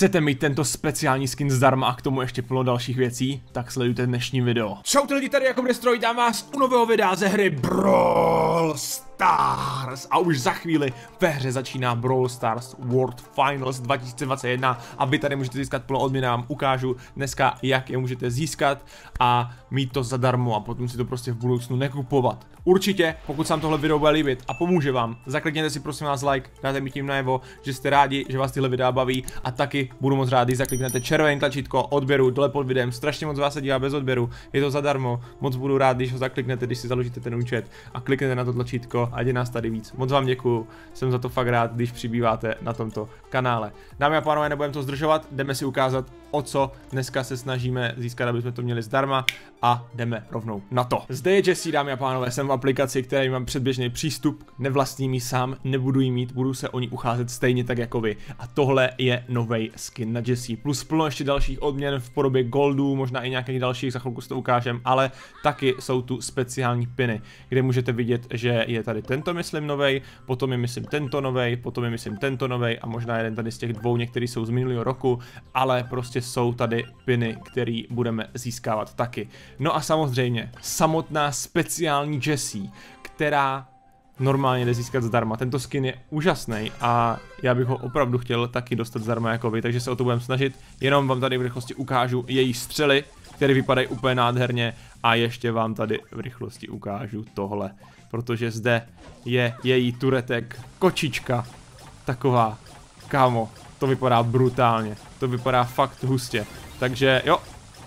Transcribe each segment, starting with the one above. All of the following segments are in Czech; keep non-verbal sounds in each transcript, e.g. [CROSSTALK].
chcete mít tento speciální skin zdarma a k tomu ještě plno dalších věcí, tak sledujte dnešní video. Čau lidi, tady jako Destroy, dám vás u nového videa ze hry Brawl Stars. A už za chvíli ve hře začíná Brawl Stars World Finals 2021 a vy tady můžete získat plno odměn, vám ukážu dneska, jak je můžete získat a mít to zadarmo. A potom si to prostě v budoucnu nekupovat. Určitě, pokud se vám tohle video bude líbit a pomůže vám, zaklikněte si prosím vás like, dáte mi tím najevo, že jste rádi, že vás tyhle videa baví. A taky budu moc rád, když zakliknete červené tlačítko odběru. Dole pod videem, strašně moc vás se dívá bez odběru, je to zadarmo, moc budu rád, když ho zakliknete, když si založíte ten účet a kliknete na to tlačítko, ať je nás tady víc. Moc vám děkuju, jsem za to fakt rád, když přibýváte na tomto kanále. Dámy a pánové, nebudeme to zdržovat, jdeme si ukázat, o co dneska se snažíme získat, aby jsme to měli zdarma a jdeme rovnou na to. Zde je Jesse, dámy a pánové, jsem v aplikaci, které mám předběžný přístup, nevlastní mi sám, nebudu jí mít, budu se o ní ucházet stejně tak jako vy. A tohle je nový skin na Jesse, plus plno ještě dalších odměn v podobě goldů, možná i nějakých dalších, za chvilku si to ukážem, ale taky jsou tu speciální piny, kde můžete vidět, že je tady tento, myslím, novej, potom je, myslím, tento novej, potom je, myslím, tento novej a možná jeden tady z těch dvou, některý jsou z minulého roku, ale prostě jsou tady piny, které budeme získávat taky. No a samozřejmě samotná speciální Jessie, která normálně jde získat zdarma. Tento skin je úžasný a já bych ho opravdu chtěl taky dostat zdarma jako vy, takže se o to budeme snažit. Jenom vám tady v rychlosti ukážu její střely, které vypadají úplně nádherně a ještě vám tady v rychlosti ukážu tohle, protože zde je její turetek. Kočička, taková, kámo, to vypadá brutálně, to vypadá fakt hustě, takže jo,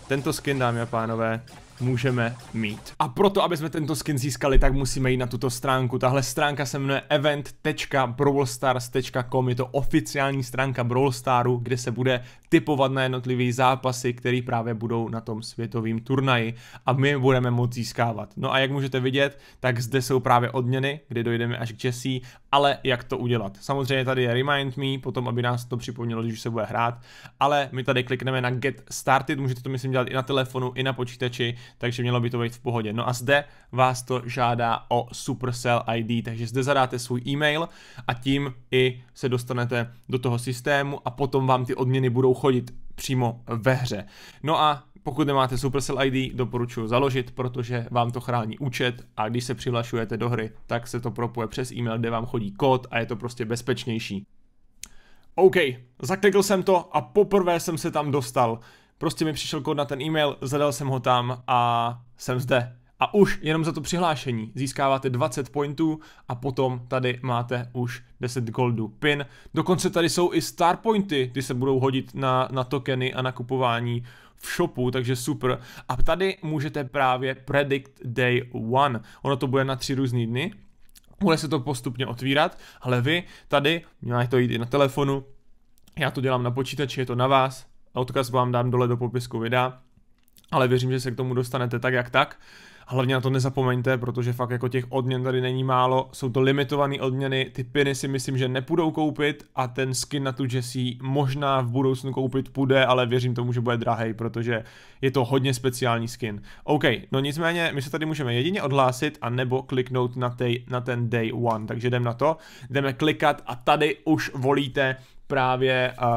tento skin dámy a pánové můžeme mít. A proto, aby jsme tento skin získali, tak musíme jít na tuto stránku. Tahle stránka se jmenuje event.brawlstars.com, je to oficiální stránka Brawl Staru, kde se bude typovat na jednotlivý zápasy, které právě budou na tom světovém turnaji a my budeme moct získávat. No a jak můžete vidět, tak zde jsou právě odměny, kde dojdeme až k Jessie, ale jak to udělat. Samozřejmě tady je Remind Me, potom aby nás to připomnělo, když se bude hrát, ale my tady klikneme na Get Started, můžete to myslím dělat i na telefonu, i na počítači, takže mělo by to být v pohodě. No a zde vás to žádá o Supercell ID, takže zde zadáte svůj e-mail a tím i se dostanete do toho systému a potom vám ty odměny budou chodit přímo ve hře. No a pokud nemáte Supercell ID, doporučuji založit, protože vám to chrání účet a když se přihlašujete do hry, tak se to propuje přes e-mail, kde vám chodí kód a je to prostě bezpečnější. OK, zaklikl jsem to a poprvé jsem se tam dostal. Prostě mi přišel kód na ten e-mail, zadal jsem ho tam a jsem zde. A už jenom za to přihlášení získáváte 20 pointů a potom tady máte už 10 goldů pin. Dokonce tady jsou i star pointy, ty se budou hodit na, na tokeny a na kupování v shopu, takže super. A tady můžete právě predict day one. Ono to bude na tři různý dny, bude se to postupně otvírat, ale vy tady, máte to jít i na telefonu, já to dělám na počítači, je to na vás, odkaz vám dám dole do popisku videa, ale věřím, že se k tomu dostanete tak jak tak. Hlavně na to nezapomeňte, protože fakt jako těch odměn tady není málo, jsou to limitované odměny, ty piny si myslím, že nepůjdou koupit a ten skin na tu Jessie možná v budoucnu koupit půjde, ale věřím tomu, že bude drahý, protože je to hodně speciální skin. OK, no nicméně my se tady můžeme jedině odhlásit a nebo kliknout na, tej, na ten day one, takže jdeme na to, jdeme klikat a tady už volíte právě uh,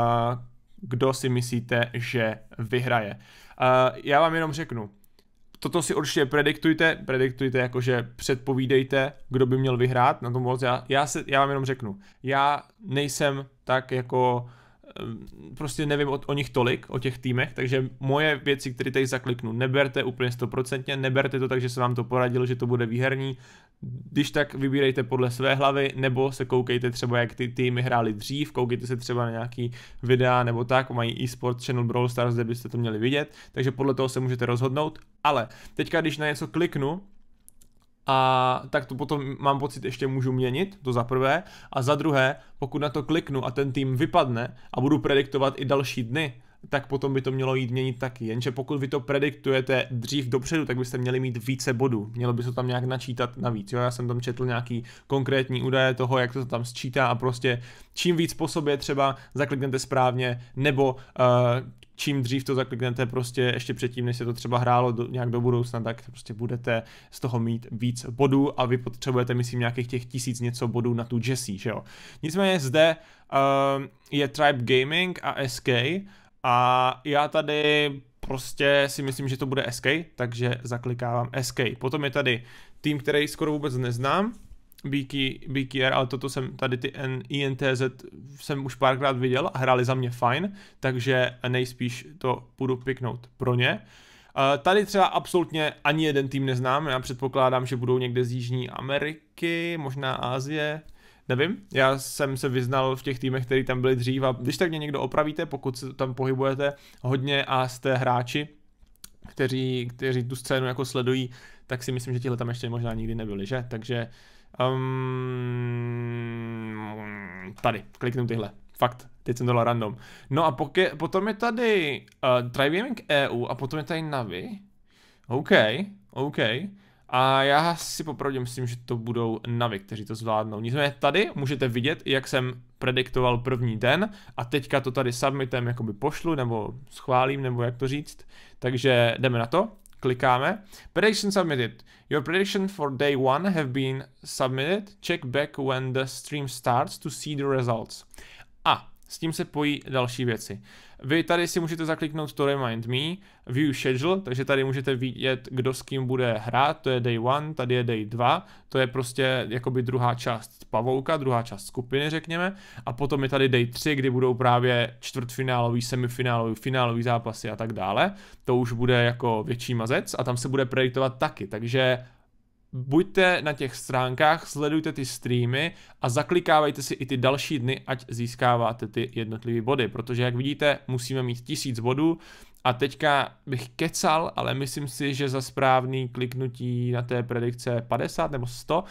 kdo si myslíte, že vyhraje. Uh, já vám jenom řeknu, toto si určitě prediktujte, prediktujte jakože předpovídejte, kdo by měl vyhrát na tom moc. Já, já, se, já vám jenom řeknu, já nejsem tak jako prostě nevím o, o nich tolik, o těch týmech, takže moje věci, které tady zakliknu, neberte úplně stoprocentně, neberte to tak, že se vám to poradilo, že to bude výherní, když tak vybírejte podle své hlavy, nebo se koukejte třeba, jak ty týmy hráli dřív, koukejte se třeba na nějaký videa nebo tak, mají e-sport channel Brawl Stars, kde byste to měli vidět, takže podle toho se můžete rozhodnout, ale teďka, když na něco kliknu, a tak to potom mám pocit ještě můžu měnit, to za prvé, a za druhé, pokud na to kliknu a ten tým vypadne a budu prediktovat i další dny, tak potom by to mělo jít měnit taky. Jenže pokud vy to prediktujete dřív dopředu, tak byste měli mít více bodů. Mělo by se tam nějak načítat navíc. Jo? Já jsem tam četl nějaký konkrétní údaje toho, jak to tam sčítá a prostě čím víc po sobě třeba zakliknete správně, nebo uh, čím dřív to zakliknete prostě ještě předtím, než se to třeba hrálo do, nějak do budoucna, tak prostě budete z toho mít víc bodů a vy potřebujete, myslím, nějakých těch tisíc něco bodů na tu Jessie, že jo. Nicméně zde uh, je Tribe Gaming a SK a já tady prostě si myslím, že to bude SK, takže zaklikávám SK. Potom je tady tým, který skoro vůbec neznám, BKR, ale toto jsem, tady ty INTZ jsem už párkrát viděl a hráli za mě fajn, takže nejspíš to budu piknout pro ně. Tady třeba absolutně ani jeden tým neznám, já předpokládám, že budou někde z Jižní Ameriky, možná Asie, nevím, já jsem se vyznal v těch týmech, které tam byly dřív a když tak mě někdo opravíte, pokud se tam pohybujete hodně a jste hráči, kteří, kteří tu scénu jako sledují, tak si myslím, že tihle tam ještě možná nikdy nebyli, že? Takže Um, tady, kliknu tyhle. Fakt, teď jsem to random. No a poky, potom je tady uh, Driving EU a potom je tady Navi. OK, OK. A já si popravdě myslím, že to budou Navi, kteří to zvládnou. Nicméně tady můžete vidět, jak jsem prediktoval první den a teďka to tady submitem jakoby pošlu, nebo schválím, nebo jak to říct. Takže jdeme na to klikáme. Prediction submitted. Your prediction for day one have been submitted. Check back when the stream starts to see the results. S tím se pojí další věci. Vy tady si můžete zakliknout to Remind Me, View Schedule, takže tady můžete vidět, kdo s kým bude hrát, to je Day 1, tady je Day 2, to je prostě jakoby druhá část pavouka, druhá část skupiny, řekněme, a potom je tady Day 3, kdy budou právě čtvrtfinálový, semifinálový, finálový zápasy a tak dále. To už bude jako větší mazec a tam se bude prediktovat taky, takže buďte na těch stránkách, sledujte ty streamy a zaklikávajte si i ty další dny, ať získáváte ty jednotlivé body, protože jak vidíte, musíme mít tisíc bodů. A teďka bych kecal, ale myslím si, že za správný kliknutí na té predikce 50 nebo 100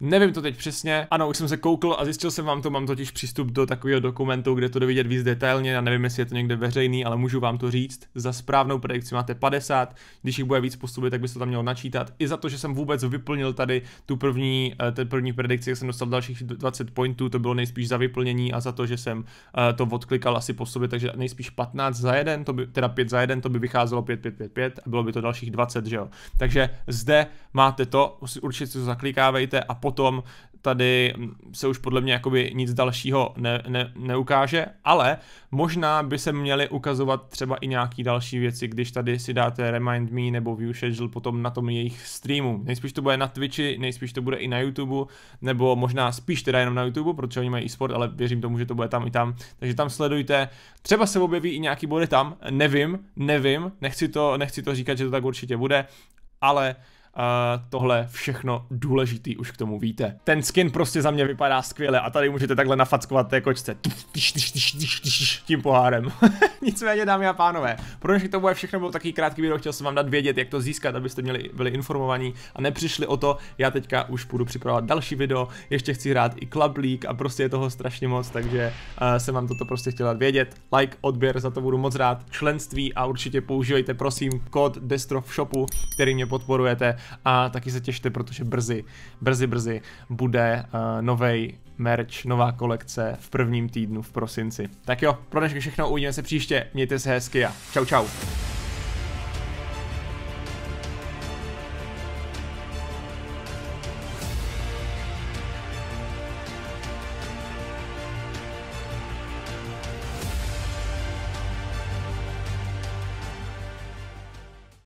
Nevím to teď přesně. Ano, už jsem se koukl a zjistil jsem vám to, mám totiž přístup do takového dokumentu, kde to dovidět víc detailně. Já nevím, jestli je to někde veřejný, ale můžu vám to říct. Za správnou predikci máte 50, když jich bude víc postupy, tak by se to tam mělo načítat. I za to, že jsem vůbec vyplnil tady tu první, eh, ten první predikci, jak jsem dostal dalších 20 pointů, to bylo nejspíš za vyplnění a za to, že jsem eh, to odklikal asi po sobě, takže nejspíš 15 za jeden, to by, teda 5 za jeden, to by vycházelo 5, 5, 5, 5 a bylo by to dalších 20, že jo. Takže zde máte to, určitě si to zaklikávejte a potom tady se už podle mě jakoby nic dalšího ne, ne, neukáže, ale možná by se měly ukazovat třeba i nějaký další věci, když tady si dáte Remind Me nebo View Schedule potom na tom jejich streamu. Nejspíš to bude na Twitchi, nejspíš to bude i na YouTube, nebo možná spíš teda jenom na YouTube, protože oni mají e-sport, ale věřím tomu, že to bude tam i tam. Takže tam sledujte. Třeba se objeví i nějaký body tam, nevím, nevím, nechci to, nechci to říkat, že to tak určitě bude, ale Uh, tohle všechno důležitý už k tomu víte. Ten skin prostě za mě vypadá skvěle a tady můžete takhle nafackovat té kočce tím pohárem. [LAUGHS] Nicméně dámy a pánové, pro dnešek to bude všechno, bylo takový krátký video, chtěl jsem vám dát vědět, jak to získat, abyste měli, byli informovaní a nepřišli o to. Já teďka už budu připravovat další video, ještě chci hrát i Club League a prostě je toho strašně moc, takže uh, jsem vám toto prostě chtěl dát vědět. Like, odběr, za to budu moc rád, členství a určitě používejte prosím kód Destro v shopu, který mě podporujete a taky se těšte, protože brzy, brzy, brzy bude uh, novej merch, nová kolekce v prvním týdnu v prosinci. Tak jo, pro dnešek všechno, uvidíme se příště, mějte se hezky a čau čau.